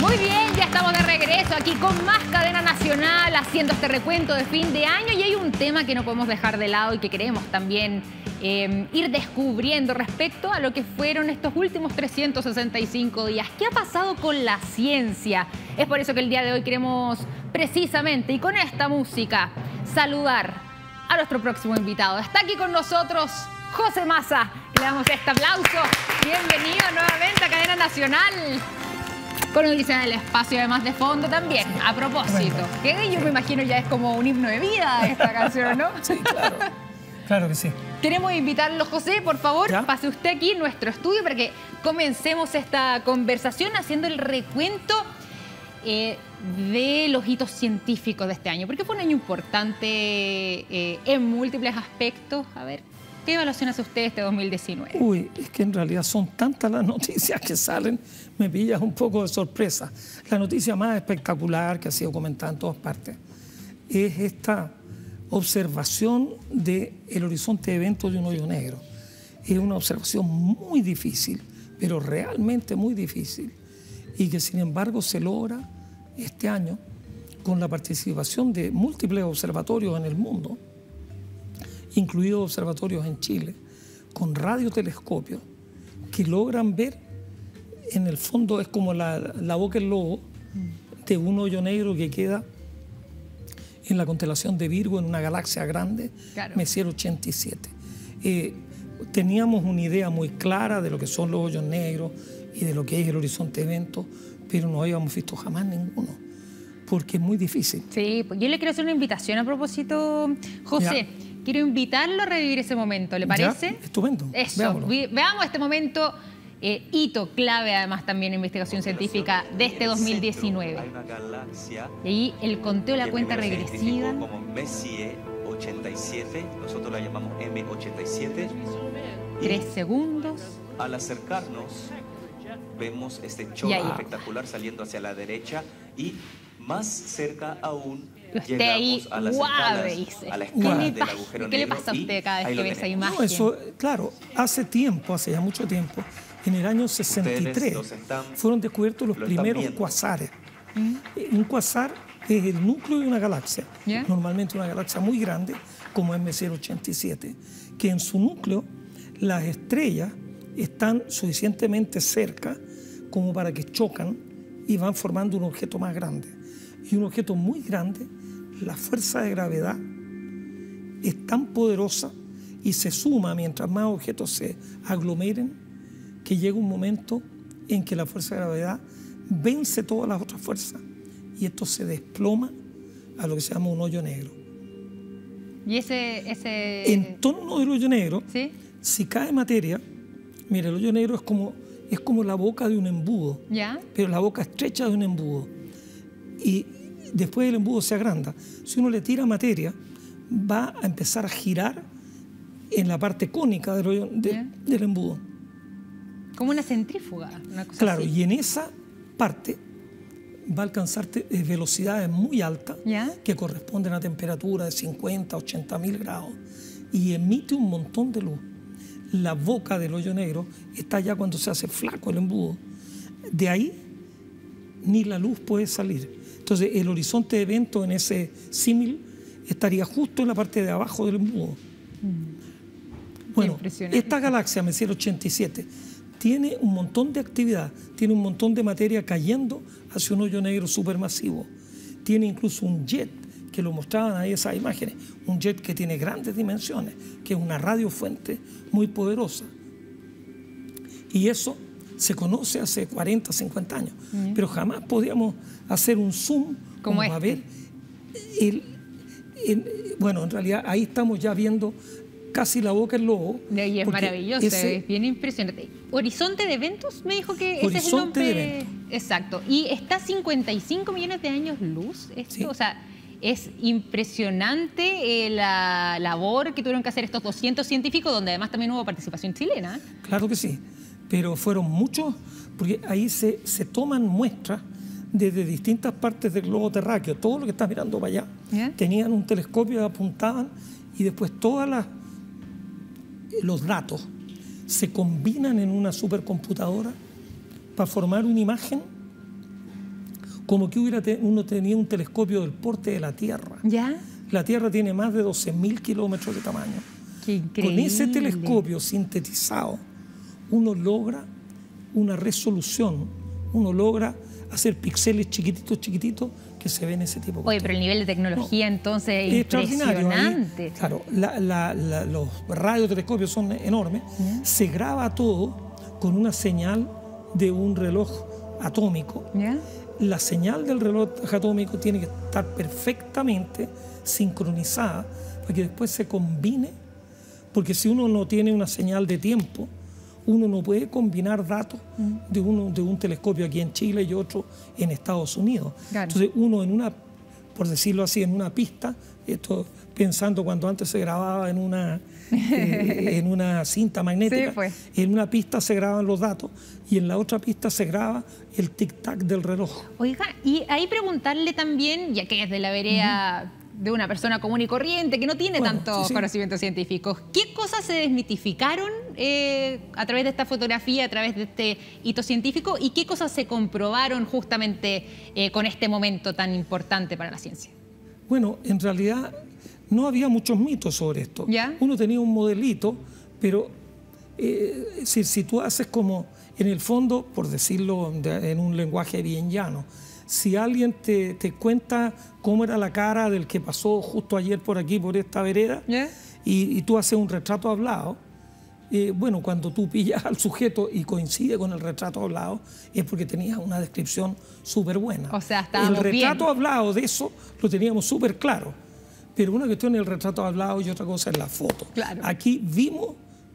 Muy bien, ya estamos de regreso aquí con más cadena nacional haciendo este recuento de fin de año y hay un tema que no podemos dejar de lado y que queremos también eh, ir descubriendo respecto a lo que fueron estos últimos 365 días. ¿Qué ha pasado con la ciencia? Es por eso que el día de hoy queremos precisamente y con esta música saludar a nuestro próximo invitado. Está aquí con nosotros José Massa. Le damos este aplauso. Bienvenido nuevamente a Cadena Nacional. Con Odisea del Espacio, además de fondo también, a propósito. Que yo me imagino ya es como un himno de vida esta canción, ¿no? Sí, claro. Claro que sí. Queremos invitarlo, José, por favor, ¿Ya? pase usted aquí en nuestro estudio para que comencemos esta conversación haciendo el recuento eh, de los hitos científicos de este año, porque fue un año importante eh, en múltiples aspectos. A ver, ¿qué evaluación hace usted este 2019? Uy, es que en realidad son tantas las noticias que salen, me pillas un poco de sorpresa. La noticia más espectacular que ha sido comentada en todas partes es esta observación del horizonte de eventos de un hoyo negro. Es una observación muy difícil, pero realmente muy difícil, y que sin embargo se logra este año con la participación de múltiples observatorios en el mundo, incluidos observatorios en Chile, con radiotelescopios, que logran ver, en el fondo es como la, la boca del lobo de un hoyo negro que queda en la constelación de Virgo, en una galaxia grande, Claro. Messier 87. Eh, teníamos una idea muy clara de lo que son los hoyos negros y de lo que es el horizonte de eventos, pero no habíamos visto jamás ninguno, porque es muy difícil. Sí, pues yo le quiero hacer una invitación a propósito, José. Quiero invitarlo a revivir ese momento, ¿le ¿Ya? parece? Estupendo. Eso, veámoslo. veamos este momento, eh, hito clave además también en investigación científica de este 2019. Hay una galaxia Y ahí el conteo, la que cuenta regresiva. como Messier 87, nosotros la llamamos M87. Y Tres segundos. al acercarnos, vemos este chorro espectacular saliendo hacia la derecha y más cerca aún Usted llegamos ahí, a las guau, escalas, dice. a la ¿Qué escala le del pasa? agujero ¿Qué le negro pasa a usted cada vez que lo ve esa imagen? No, eso, claro, hace tiempo, hace ya mucho tiempo, en el año 63, los están- fueron descubiertos los lo primeros cuasares. Eh, Un cuasar es el núcleo de una galaxia, normalmente una galaxia muy grande, como es Messier 87, que en su núcleo las estrellas están suficientemente cerca como para que chocan y van formando un objeto más grande. Y un objeto muy grande, la fuerza de gravedad es tan poderosa y se suma mientras más objetos se aglomeren que llega un momento en que la fuerza de gravedad vence todas las otras fuerzas y esto se desploma a lo que se llama un hoyo negro. Y ese, ese En torno del hoyo negro, ¿sí? si cae materia, mira, el hoyo negro es como, es como la boca de un embudo, ¿Ya? pero la boca estrecha de un embudo. Y después el embudo se agranda. Si uno le tira materia, va a empezar a girar en la parte cónica del, hoyo- de- del embudo. Como una centrífuga, una cosa Claro, así. y en esa parte va a alcanzar velocidades muy altas ¿Ya? que corresponden a temperaturas de 50, 80 mil grados y emite un montón de luz. La boca del hoyo negro está ya cuando se hace flaco el embudo. De ahí ni la luz puede salir. Entonces el horizonte de evento en ese símil estaría justo en la parte de abajo del embudo. Bueno, Impresionante. esta galaxia, Messier 87, tiene un montón de actividad, tiene un montón de materia cayendo hacia un hoyo negro supermasivo. Tiene incluso un jet, que lo mostraban ahí esas imágenes, un jet que tiene grandes dimensiones, que es una radiofuente muy poderosa. Y eso se conoce hace 40, 50 años, pero jamás podíamos hacer un zoom Como este. ver el, el- bueno, en realidad ahí estamos ya viendo casi la boca del lobo. Y es porque maravilloso, ese- es bien impresionante. Horizonte de eventos, me dijo que ese es el de nombre. eventos. Exacto. Y está a 55 millones de años luz. Esto, Sí. o sea, es impresionante eh, la labor que tuvieron que hacer estos 200 científicos, donde además también hubo participación chilena. Claro que sí, pero fueron muchos, porque ahí se, se toman muestras desde distintas partes del globo terráqueo. Todo lo que está mirando para allá, tenían un telescopio, apuntaban y después todas las los datos se combinan en una supercomputadora para formar una imagen como que hubiera uno tenía un telescopio del porte de la Tierra. ¿Ya? La Tierra tiene más de 12.000 kilómetros de tamaño. Qué increíble. Con ese telescopio sintetizado, uno logra una resolución, uno logra hacer píxeles chiquititos, chiquititos que se ven ese tipo de Oye, cosas. pero el nivel de tecnología entonces es impresionante. claro, la- la- la- los radiotelescopios son enormes. Se graba todo con una señal de un reloj atómico. La señal del reloj atómico tiene que estar perfectamente sincronizada para que después se combine, porque si uno no tiene una señal de tiempo, uno no puede combinar datos de, uno, de un telescopio aquí en Chile y otro en Estados Unidos. Claro. Entonces uno en una, por decirlo así, en una pista, esto pensando cuando antes se grababa en una, eh, en una cinta magnética, Sí, pues. en una pista se graban los datos y en la otra pista se graba el tic-tac del reloj. Oiga, y ahí preguntarle también, ya que es de la vereda de una persona común y corriente, que no tiene Bueno, tantos sí, sí. conocimientos científicos, ¿qué cosas se desmitificaron eh, a través de esta fotografía, a través de este hito científico, y qué cosas se comprobaron justamente eh, con este momento tan importante para la ciencia? Bueno, en realidad no había muchos mitos sobre esto. ¿Ya? Uno tenía un modelito, pero eh, si, si tú haces como, en el fondo, por decirlo de- en un lenguaje bien llano, si alguien te, te cuenta cómo era la cara del que pasó justo ayer por aquí, por esta vereda, y, y tú haces un retrato hablado, eh, bueno, cuando tú pillas al sujeto y coincide con el retrato hablado, es porque tenías una descripción súper buena. O sea, El retrato bien. hablado de eso lo teníamos súper claro. Pero una cuestión es el retrato hablado y otra cosa es la foto. Claro. Aquí vimos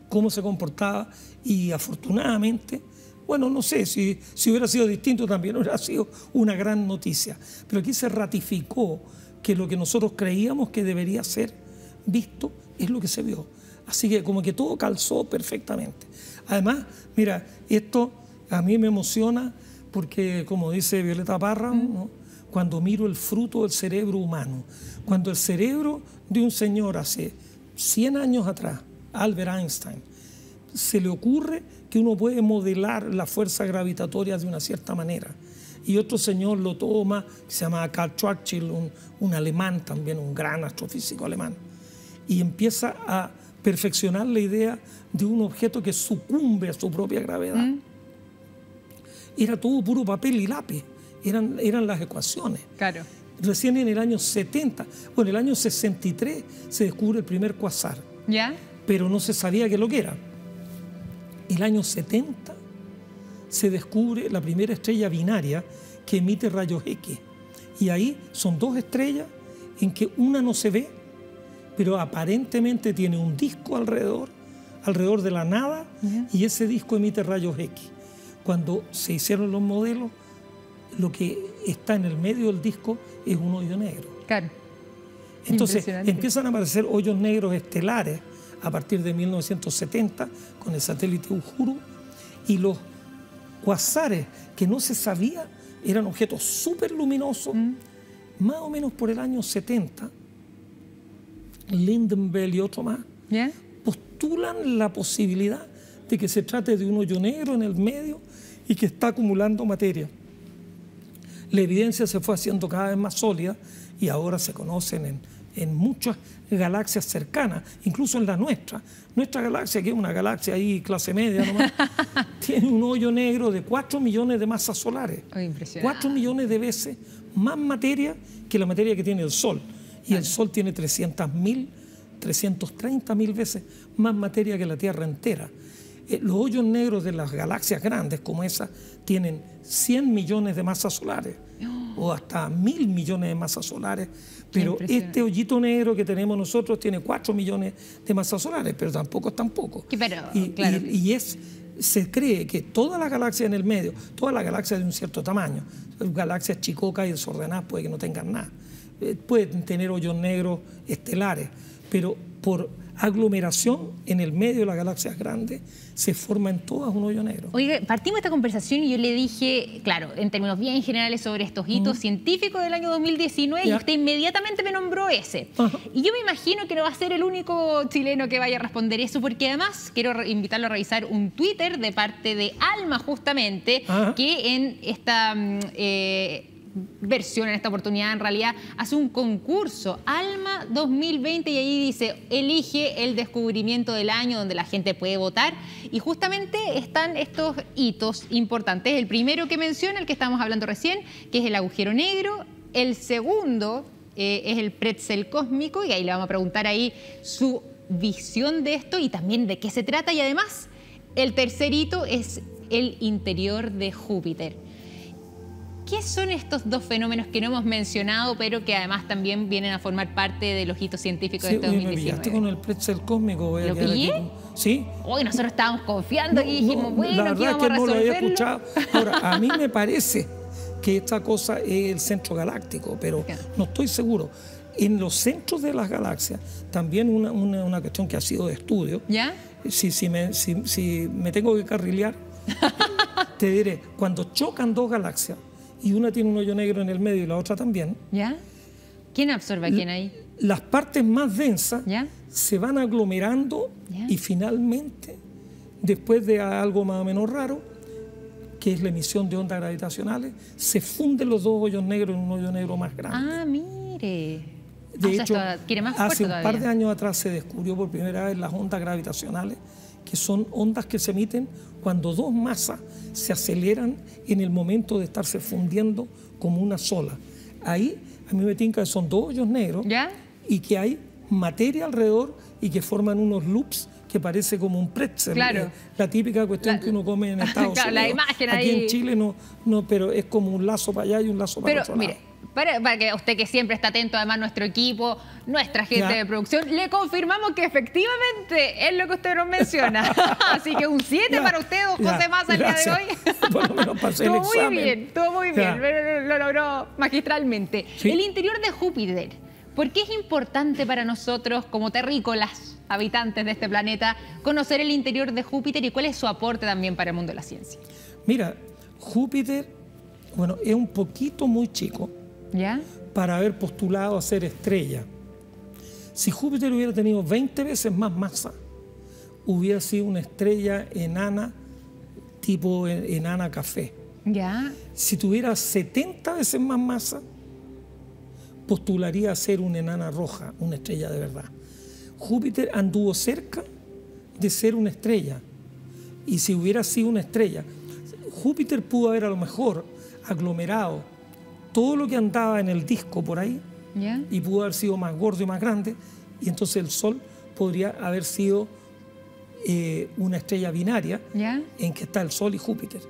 cómo se comportaba y afortunadamente, bueno, no sé, si, si hubiera sido distinto también hubiera sido una gran noticia. Pero aquí se ratificó que lo que nosotros creíamos que debería ser visto es lo que se vio. Así que como que todo calzó perfectamente. Además, mira, esto a mí me emociona porque, como dice Violeta Parra, ¿no? cuando miro el fruto del cerebro humano, cuando el cerebro de un señor hace 100 años atrás, Albert Einstein, se le ocurre que uno puede modelar la fuerza gravitatoria de una cierta manera. Y otro señor lo toma, que se llama Karl Schwarzschild, un, un alemán también, un gran astrofísico alemán, y empieza a perfeccionar la idea de un objeto que sucumbe a su propia gravedad. Era todo puro papel y lápiz, eran, eran las ecuaciones. Claro. Recién en el año 70, bueno, el año 63 se descubre el primer cuasar ¿Ya? pero no se sabía qué lo que era. El año 70 se descubre la primera estrella binaria que emite rayos X. Y ahí son dos estrellas en que una no se ve, pero aparentemente tiene un disco alrededor, alrededor de la nada, y ese disco emite rayos X. Cuando se hicieron los modelos, lo que está en el medio del disco es un hoyo negro. Claro. Entonces empiezan a aparecer hoyos negros estelares a partir de 1970 con el satélite Uhuru y los cuasares que no se sabía eran objetos súper luminosos. Más o menos por el año 70, Lindenbell y otro más postulan la posibilidad de que se trate de un hoyo negro en el medio y que está acumulando materia. La evidencia se fue haciendo cada vez más sólida y ahora se conocen en, en muchas galaxias cercanas, incluso en la nuestra. Nuestra galaxia, que es una galaxia ahí clase media nomás, tiene un hoyo negro de 4 millones de masas solares. Oh, impresionante. 4 millones de veces más materia que la materia que tiene el Sol. Y el Sol tiene 300 mil, 330 mil veces más materia que la Tierra entera. Eh, los hoyos negros de las galaxias grandes como esa tienen 100 millones de masas solares o hasta mil millones de masas solares. Pero este hoyito negro que tenemos nosotros tiene 4 millones de masas solares, pero tampoco es tan poco. Pero, y, claro. y- y es, se cree que todas las galaxias en el medio, todas las galaxias de un cierto tamaño, galaxias chicocas y desordenadas puede que no tengan nada, Eh, pueden tener hoyos negros estelares, pero por aglomeración en el medio de las galaxias grandes se forma en todas un hoyo negro. Oiga, partimos esta conversación y yo le dije, claro, en términos bien generales sobre estos hitos científicos del año 2019 y usted inmediatamente me nombró ese. Y yo me imagino que no va a ser el único chileno que vaya a responder eso, porque además quiero invitarlo a revisar un Twitter de parte de Alma justamente, que en esta... mm, eh, versión en esta oportunidad, en realidad, hace un concurso, Alma 2020, y ahí dice, elige el descubrimiento del año donde la gente puede votar. Y justamente están estos hitos importantes. El primero que menciona, el que estamos hablando recién, que es el agujero negro. El segundo eh, es el pretzel cósmico, y ahí le vamos a preguntar ahí su visión de esto y también de qué se trata. Y además, el tercer hito es el interior de Júpiter. ¿Qué son estos dos fenómenos que no hemos mencionado, pero que además también vienen a formar parte de los hitos científicos de este 2019? con el pretzel cósmico. ¿Lo pillé? Sí. Hoy nosotros estábamos confiando y dijimos, bueno, la verdad que que no lo había escuchado. Ahora, a mí me parece que esta cosa es el centro galáctico, pero no estoy seguro. En los centros de las galaxias, también una, una, cuestión que ha sido de estudio. ¿Ya? Si, si, me, si, si me tengo que carrilear, te diré, cuando chocan dos galaxias, y una tiene un hoyo negro en el medio y la otra también. ¿Ya? ¿Quién absorbe a quién ahí? Las partes más densas se van aglomerando y finalmente, después de algo más o menos raro, que es la emisión de ondas gravitacionales, se funden los dos hoyos negros en un hoyo negro más grande. Ah, mire. De hecho, hace un par de años atrás se descubrió por primera vez las ondas gravitacionales, que son ondas que se emiten cuando dos masas se aceleran en el momento de estarse fundiendo como una sola. Ahí a mí me tinca que son dos hoyos negros y que hay materia alrededor y que forman unos loops que parece como un pretzel. Claro. La típica cuestión que uno come en Estados claro, Unidos. La imagen Aquí en Chile no, no, pero es como un lazo para allá y un lazo para pero, otro mire, para, que usted que siempre está atento, además nuestro equipo, nuestra gente de producción, le confirmamos que efectivamente es lo que usted nos menciona. Así que un 7 para usted, don José Massa, el día de hoy. Por lo menos pasé el examen. muy bien, estuvo muy bien, lo, logró magistralmente. El interior de Júpiter, ¿por qué es importante para nosotros como terrícolas, habitantes de este planeta, conocer el interior de Júpiter y cuál es su aporte también para el mundo de la ciencia? Mira, Júpiter, bueno, es un poquito muy chico para haber postulado a ser estrella. Si Júpiter hubiera tenido 20 veces más masa, hubiera sido una estrella enana, tipo enana café. ¿Ya? Si tuviera 70 veces más masa, postularía a ser una enana roja, una estrella de verdad. Júpiter anduvo cerca de ser una estrella. Y si hubiera sido una estrella, Júpiter pudo haber a lo mejor aglomerado todo lo que andaba en el disco por ahí y pudo haber sido más gordo y más grande, y entonces el Sol podría haber sido eh, una estrella binaria en que está el Sol y Júpiter.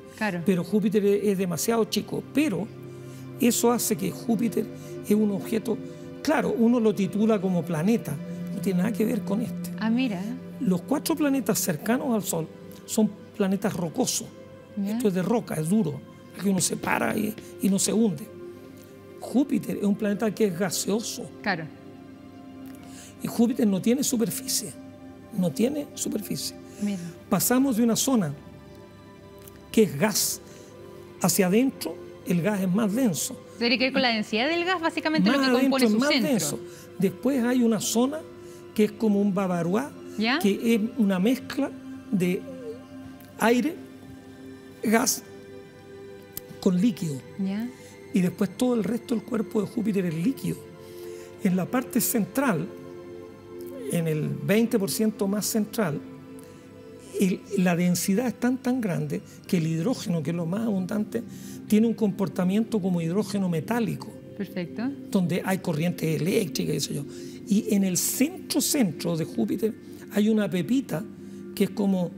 Pero Júpiter es, demasiado chico, pero eso hace que Júpiter es un objeto, claro, uno lo titula como planeta, no tiene nada que ver con este. Ah, mira. Los cuatro planetas cercanos al Sol son planetas rocosos. Esto es de roca, es duro, que uno se para y, y no se hunde. Júpiter es un planeta que es gaseoso. Claro. Y Júpiter no tiene superficie. No tiene superficie. Pasamos de una zona que es gas hacia adentro, el gas es más denso. Tiene que ver con la densidad del gas, básicamente lo que compone su es más centro. denso. Después hay una zona que es como un bavarois, que es una mezcla de aire, gas con líquido. ¿Ya? Y después todo el resto del cuerpo de Júpiter es líquido. En la parte central, en el 20% más central, la densidad es tan tan grande que el hidrógeno, que es lo más abundante, tiene un comportamiento como hidrógeno metálico. Perfecto. Donde hay corriente eléctrica y eso yo. Y en el centro centro de Júpiter hay una pepita que es como,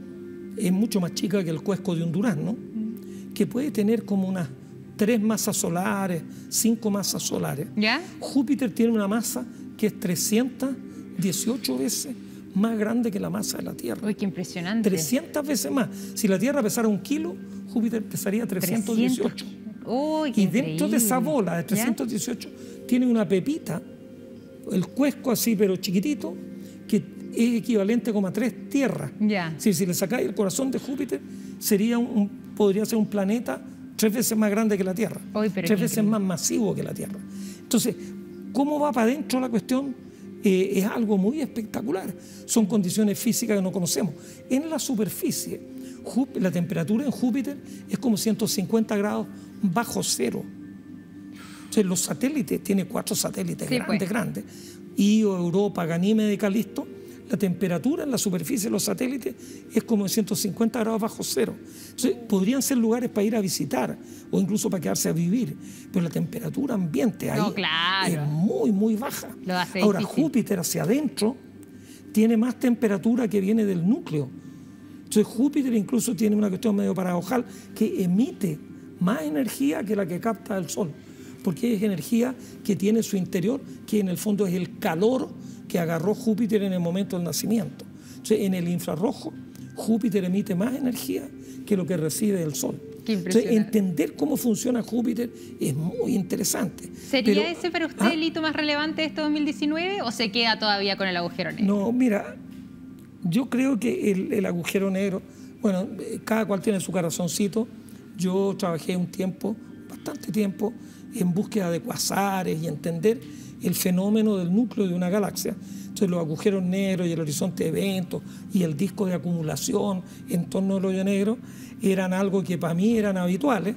es mucho más chica que el cuesco de un durazno, mm. que puede tener como unas tres masas solares, cinco masas solares. ¿Ya? Júpiter tiene una masa que es 318 veces más grande que la masa de la Tierra. Uy, qué impresionante. 300 veces más. Si la Tierra pesara un kilo, Júpiter pesaría 318. Uy, qué y dentro de esa bola de 318 tiene una pepita, el cuesco así, pero chiquitito, que es equivalente como a tres tierras. Ya. Si, si le sacáis el corazón de Júpiter, sería un, podría ser un planeta tres veces más grande que la Tierra, tres veces más masivo que la Tierra. Entonces, ¿cómo va para adentro la cuestión? Eh, es algo muy espectacular. Son condiciones físicas que no conocemos. En la superficie, la temperatura en Júpiter es como 150 grados bajo cero. Entonces, los satélites, tiene cuatro satélites Sí, grandes, pues. grandes. Io, Europa, Ganímede y Calisto. La temperatura en la superficie de los satélites es como de 150 grados bajo cero. Entonces, podrían ser lugares para ir a visitar o incluso para quedarse a vivir. Pero la temperatura ambiente ahí No, claro. es muy, muy baja. Ahora, difícil. Júpiter hacia adentro tiene más temperatura que viene del núcleo. Entonces Júpiter incluso tiene una cuestión medio paradojal que emite más energía que la que capta el Sol, porque es energía que tiene su interior, que en el fondo es el calor que agarró Júpiter en el momento del nacimiento. Entonces en el infrarrojo Júpiter emite más energía que lo que recibe el Sol. Qué Entonces, entender cómo funciona Júpiter es muy interesante. ¿Sería Pero- ese para usted ¿Ah? el hito más relevante de este 2019 o se queda todavía con el agujero negro? No, mira, yo creo que el, el agujero negro, bueno, eh, cada cual tiene su corazoncito. Yo trabajé un tiempo, bastante tiempo, en búsqueda de cuasares y entender el fenómeno del núcleo de una galaxia. Entonces los agujeros negros y el horizonte de eventos y el disco de acumulación en torno al hoyo negro eran algo que para mí eran habituales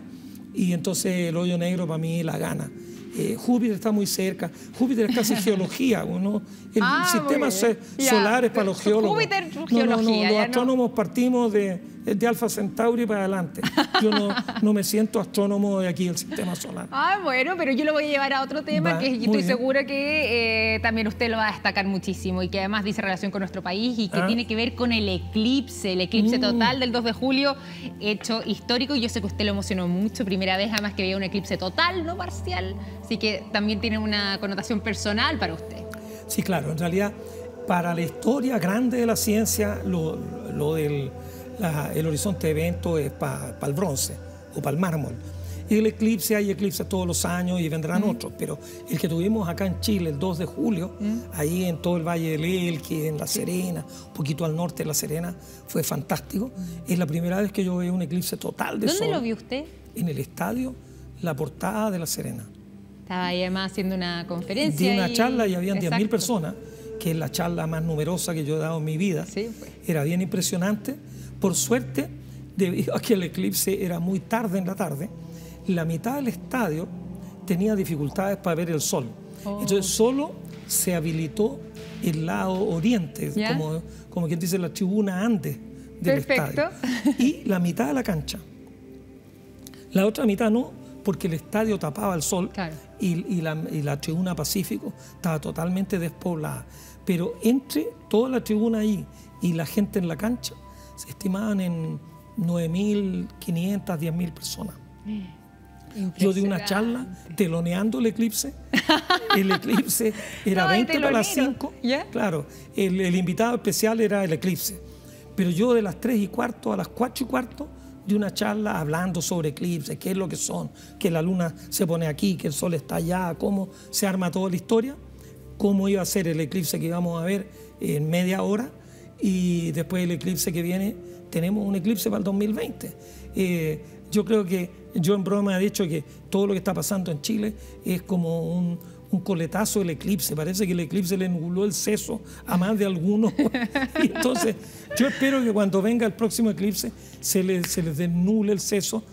y entonces el hoyo negro para mí la gana. Eh, Júpiter está muy cerca, Júpiter es casi geología, uno, el Ah, sistema solar es para los geólogos. Júpiter, No, no, no, geología, los no. astrónomos partimos de, de Alfa Centauri para adelante. Yo no, no me siento astrónomo de aquí del sistema solar. Ah, bueno, pero yo lo voy a llevar a otro tema que estoy bien. segura que eh, también usted lo va a destacar muchísimo y que además dice relación con nuestro país y que Ah. tiene que ver con el eclipse, el eclipse Mm. total del 2 de julio, hecho histórico. Y yo sé que usted lo emocionó mucho, primera vez además que veía un eclipse total, no parcial, así que también tiene una connotación personal para usted. Sí, claro, en realidad para la historia grande de la ciencia, lo, lo del la- el horizonte de evento es para el bronce o para el mármol. El eclipse, hay eclipses todos los años y vendrán otros, pero el que tuvimos acá en Chile el 2 de julio, ahí en todo el Valle del Elqui, en La Serena, un poquito al norte de La Serena, fue fantástico. Es la primera vez que yo veo un eclipse total de ¿Dónde sol. lo vio usted? En el estadio La Portada de La Serena. Estaba ahí además haciendo una conferencia. Di una y- charla y habían 10.000 Exacto. personas, que es la charla más numerosa que yo he dado en mi vida. Sí, pues. Era bien impresionante. Por suerte, debido a que el eclipse era muy tarde en la tarde, la mitad del estadio tenía dificultades para ver el sol. Oh. Entonces solo se habilitó el lado oriente, como, como quien dice la tribuna antes del Perfecto. estadio. Y la mitad de la cancha. La otra mitad no, porque el estadio tapaba el sol Claro. y, y la, y la tribuna Pacífico estaba totalmente despoblada. Pero entre toda la tribuna ahí y la gente en la cancha, se estimaban en 9.500, 10.000 personas. Yo di una charla teloneando el eclipse. El eclipse era No, de 20 para las telonero. 5. ¿Ya? Claro, el, el invitado especial era el eclipse. Pero yo de las 3 y cuarto a las 4 y cuarto di una charla hablando sobre eclipses, qué es lo que son, que la luna se pone aquí, que el sol está allá, cómo se arma toda la historia, cómo iba a ser el eclipse que íbamos a ver en media hora y después el eclipse que viene, tenemos un eclipse para el 2020. Eh, yo creo que yo en broma he dicho que todo lo que está pasando en Chile es como un, un coletazo del eclipse. Parece que el eclipse le nubló el seso a más de algunos. Entonces, yo espero que cuando venga el próximo eclipse se les, se les desnuble el seso,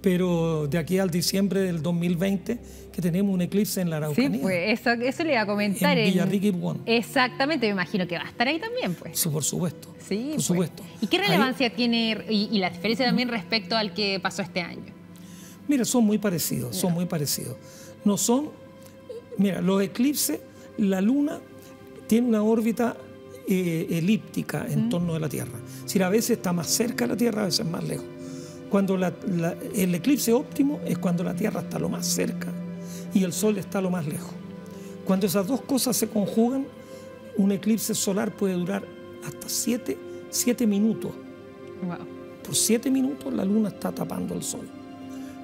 pero de aquí al diciembre del 2020, que tenemos un eclipse en la Sí, Araucanía. pues eso, eso le iba a comentar. En Villarrica y Pucón. Exactamente, me imagino que va a estar ahí también, pues. Sí, por supuesto. Sí, por pues. supuesto. ¿Y qué Ahí- relevancia tiene y, y la diferencia también respecto al que pasó este año? Mira, son muy parecidos, son muy parecidos. No son, mira, los eclipses, la luna tiene una órbita eh, elíptica en torno de la Tierra. Si a veces está más cerca de la Tierra, a veces más lejos. Cuando la- la- el eclipse óptimo es cuando la Tierra está lo más cerca y el Sol está lo más lejos. Cuando esas dos cosas se conjugan, un eclipse solar puede durar hasta 7 minutos. Wow. Por siete minutos la luna está tapando el sol.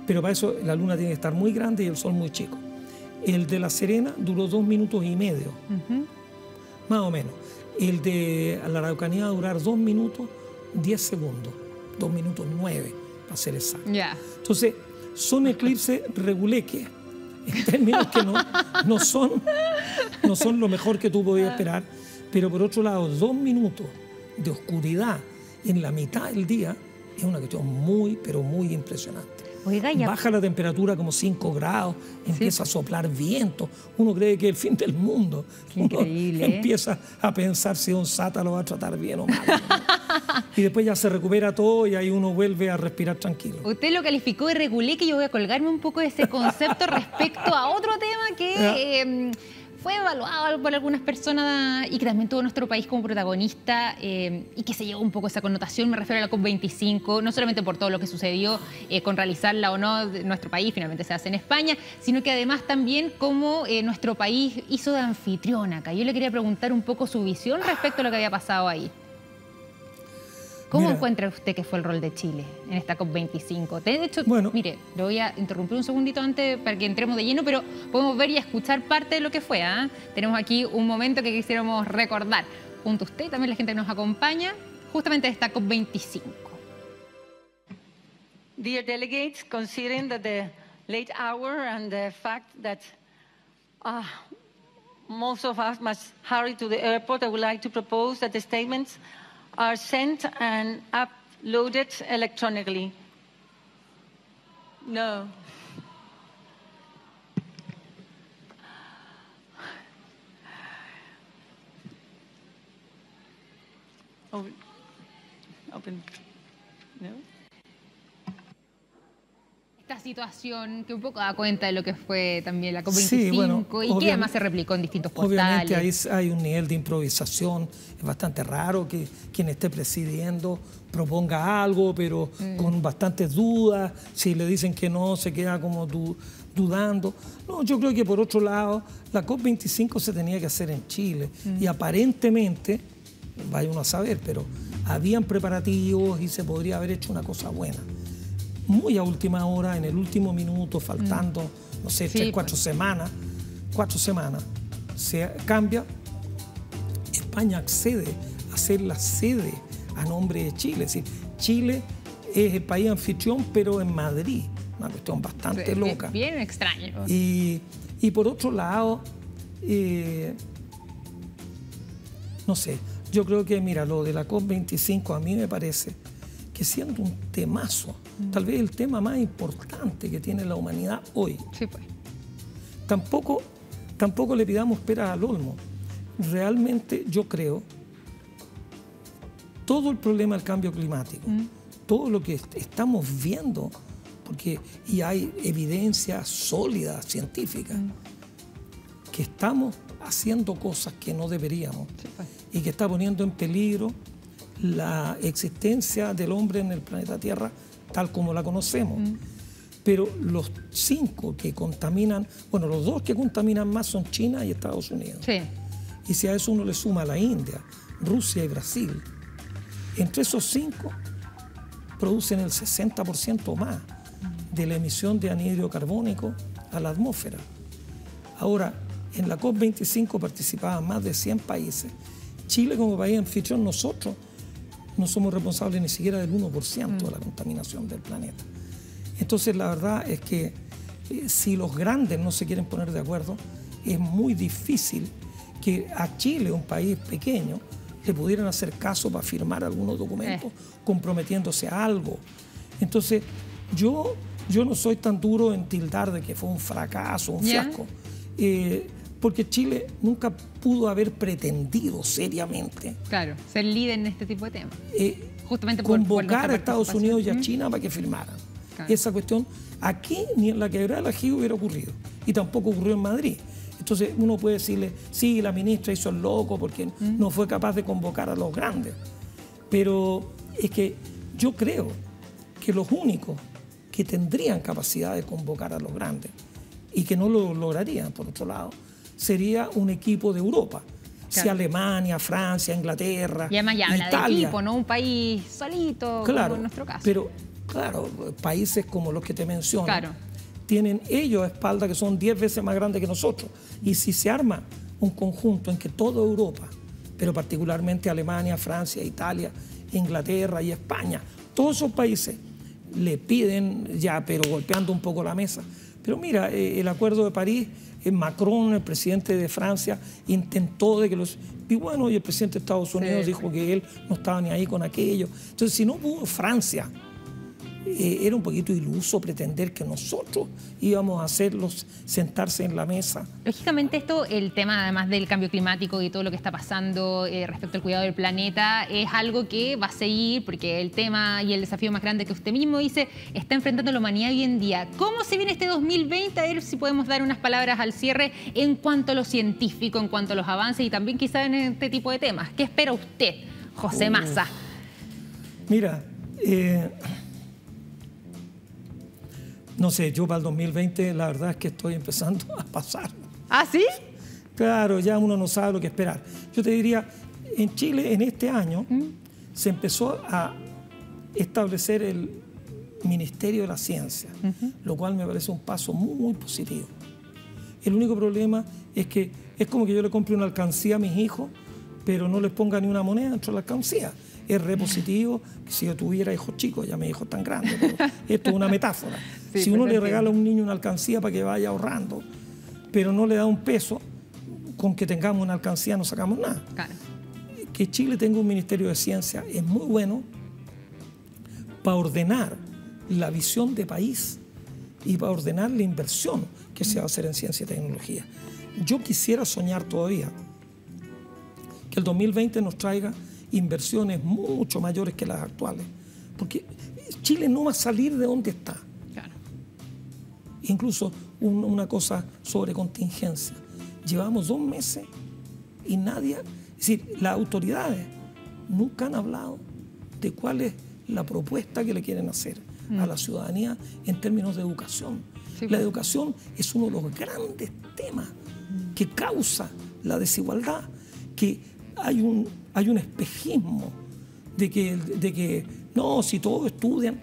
Pero para eso la luna tiene que estar muy grande y el sol muy chico. El de La Serena duró dos minutos y medio, más o menos. El de la Araucanía va a durar dos minutos diez segundos, dos minutos nueve, para ser exacto. Ya. Entonces, son eclipses reguleques, en términos que no, no, son, no son lo mejor que tú podías esperar, pero por otro lado, dos minutos de oscuridad en la mitad del día es una cuestión muy, pero muy impresionante. Baja la temperatura como 5 grados, empieza a soplar viento, uno cree que es el fin del mundo. increíble. ¿eh? Empieza a pensar si un sata lo va a tratar bien o mal. y después ya se recupera todo y ahí uno vuelve a respirar tranquilo. Usted lo calificó de regulé, que yo voy a colgarme un poco de ese concepto respecto a otro tema que... fue evaluado por algunas personas y que también tuvo nuestro país como protagonista eh, y que se llevó un poco esa connotación, me refiero a la COP25, no solamente por todo lo que sucedió eh, con realizarla o no nuestro país, finalmente se hace en España, sino que además también cómo eh, nuestro país hizo de anfitrión acá. Yo le quería preguntar un poco su visión respecto a lo que había pasado ahí. ¿Cómo encuentra usted que fue el rol de Chile en esta COP25? De hecho, bueno, mire, lo voy a interrumpir un segundito antes para que entremos de lleno, pero podemos ver y escuchar parte de lo que fue. ¿ah? Tenemos aquí un momento que quisiéramos recordar junto a usted y también la gente que nos acompaña, justamente de esta COP25. Dear delegates, considering that the late hour and the fact that uh, most of us must hurry to the airport, I would like to propose that the statements are sent and uploaded electronically? No. Open. Open. No. Esta situación que un poco da cuenta de lo que fue también la COP25 y que además se replicó en distintos postales. Obviamente hay, hay, un nivel de improvisación, es bastante raro que quien esté presidiendo proponga algo, pero mm. con bastantes dudas, si le dicen que no, se queda como dudando. No, yo creo que por otro lado, la COP25 se tenía que hacer en Chile mm. y aparentemente, vaya uno a saber, pero habían preparativos y se podría haber hecho una cosa buena muy a última hora, en el último minuto, faltando, mm. no sé, tres, cuatro pues. semanas, cuatro semanas, se cambia. España accede a ser la sede a nombre de Chile. Es decir, Chile es el país anfitrión, pero en Madrid. Una cuestión bastante loca. Bien extraño. Y, y por otro lado, eh, no sé, yo creo que, mira, lo de la COP25 a mí me parece que siendo un temazo, tal vez el tema más importante que tiene la humanidad hoy. Sí, pues. Tampoco, tampoco le pidamos peras al olmo. Realmente yo creo todo el problema del cambio climático, mm. todo lo que estamos viendo, porque y hay evidencia sólida científica mm. que estamos haciendo cosas que no deberíamos pues. y que está poniendo en peligro la existencia del hombre en el planeta Tierra tal como la conocemos. Mm. Pero los cinco que contaminan, bueno, los dos que contaminan más son China y Estados Unidos. Sí. Y si a eso uno le suma la India, Rusia y Brasil, entre esos cinco producen el 60% más de la emisión de anhídrido carbónico a la atmósfera. Ahora, en la COP25 participaban más de 100 países. Chile como país anfitrión, nosotros no somos responsables ni siquiera del 1% de la contaminación del planeta. Entonces la verdad es que eh, si los grandes no se quieren poner de acuerdo, es muy difícil que a Chile, un país pequeño, le pudieran hacer caso para firmar algunos documentos eh. comprometiéndose a algo. Entonces yo, yo no soy tan duro en tildar de que fue un fracaso, un fiasco. Eh, porque Chile nunca pudo haber pretendido seriamente. Claro, ser líder en este tipo de temas. Eh, Justamente convocar a Estados Unidos y a China para que firmaran. Esa cuestión aquí ni en la quebrada de la GIU hubiera ocurrido y tampoco ocurrió en Madrid. Entonces uno puede decirle, sí, la ministra hizo el loco porque no fue capaz de convocar a los grandes. Pero es que yo creo que los únicos que tendrían capacidad de convocar a los grandes y que no lo lograrían, por otro lado, sería un equipo de Europa. Si Alemania, Francia, Inglaterra. Y además ya habla de equipo, ¿no? Un país solito, claro, como en nuestro caso. Pero, claro, países como los que te menciono, tienen ellos espaldas que son 10 veces más grandes que nosotros. Y si se arma un conjunto en que toda Europa, pero particularmente Alemania, Francia, Italia, Inglaterra y España, todos esos países le piden ya, pero golpeando un poco la mesa. Pero mira, eh, el Acuerdo de París Macron, el presidente de Francia, intentó de que los... Y bueno, y el presidente de Estados Unidos dijo que él no estaba ni ahí con aquello. Entonces, si no pudo Francia eh, era un poquito iluso pretender que nosotros íbamos a hacerlos sentarse en la mesa. Lógicamente esto, el tema además del cambio climático y todo lo que está pasando eh, respecto al cuidado del planeta, es algo que va a seguir porque el tema y el desafío más grande que usted mismo dice está enfrentando la humanidad hoy en día. ¿Cómo se viene este 2020? A ver si podemos dar unas palabras al cierre en cuanto a lo científico, en cuanto a los avances y también quizá en este tipo de temas. ¿Qué espera usted, José Massa? Mira, eh, no sé, yo para el 2020 la verdad es que estoy empezando a pasar. ¿Ah, sí? Claro, ya uno no sabe lo que esperar. Yo te diría, en Chile en este año ¿Mm? se empezó a establecer el Ministerio de la Ciencia, lo cual me parece un paso muy, muy positivo. El único problema es que es como que yo le compre una alcancía a mis hijos, pero no les ponga ni una moneda dentro de la alcancía. Es re positivo que si yo tuviera hijos chicos, ya mis hijos tan grandes, pero esto es una metáfora. Sí, si uno le entiendo. regala a un niño una alcancía para que vaya ahorrando, pero no le da un peso, con que tengamos una alcancía no sacamos nada. Claro. Que Chile tenga un Ministerio de Ciencia es muy bueno para ordenar la visión de país y para ordenar la inversión que se va a hacer en ciencia y tecnología. Yo quisiera soñar todavía que el 2020 nos traiga inversiones mucho mayores que las actuales, porque Chile no va a salir de donde está. Incluso un- una cosa sobre contingencia. Llevamos dos meses y nadie, es decir, las autoridades nunca han hablado de cuál es la propuesta que le quieren hacer a la ciudadanía en términos de educación. Sí, la pues. educación es uno de los grandes temas que causa la desigualdad, que hay un, hay un espejismo de que, de que no, si todos estudian,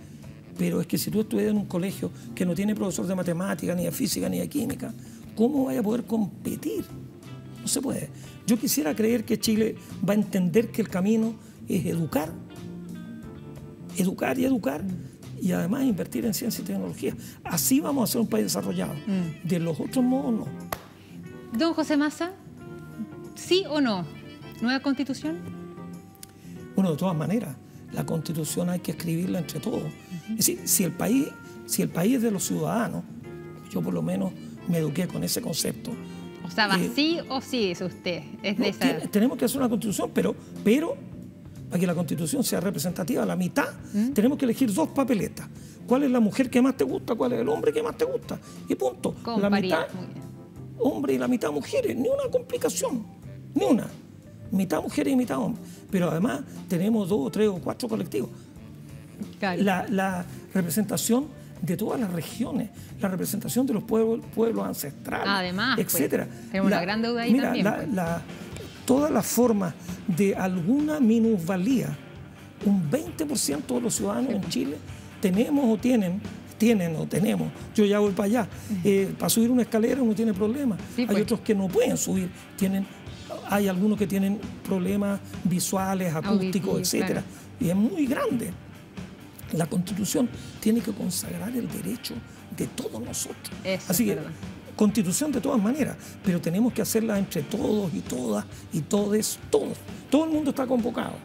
pero es que si tú estudias en un colegio que no tiene profesor de matemática, ni de física, ni de química, ¿cómo vaya a poder competir? No se puede. Yo quisiera creer que Chile va a entender que el camino es educar, educar y educar, y además invertir en ciencia y tecnología. Así vamos a ser un país desarrollado. De los otros modos, no. Don José Massa, ¿sí o no? ¿Nueva constitución? Bueno, de todas maneras, la constitución hay que escribirla entre todos. Es decir, si el, país, si el país es de los ciudadanos, yo por lo menos me eduqué con ese concepto. O sea, ¿va Eh, sí o sí, dice usted? Es No, de esa... tiene- tenemos que hacer una constitución, pero, pero para que la constitución sea representativa, la mitad, tenemos que elegir dos papeletas. ¿Cuál es la mujer que más te gusta? ¿Cuál es el hombre que más te gusta? Y punto. Con la mitad hombre y la mitad mujeres, ni una complicación, ni una. Mitad mujeres y mitad hombres. Pero además tenemos dos tres o cuatro colectivos. Claro. La, la representación de todas las regiones, la representación de los pueblos, pueblos ancestrales, Además, pues, etcétera. tenemos una La- gran deuda ahí mira, también, pues. la- todas las formas de alguna minusvalía, un 20% de los ciudadanos en Chile tenemos o tienen, tienen o tenemos, yo ya voy para allá, eh, para subir una escalera uno tiene problemas, Sí, hay pues. otros que no pueden subir, tienen, hay algunos que tienen problemas visuales, acústicos, Auditivos, etcétera, y es muy grande. La Constitución tiene que consagrar el derecho de todos nosotros. Eso Así es que, verdad. Constitución de todas maneras, pero tenemos que hacerla entre todos y todas y todes, todos. Todo el mundo está convocado.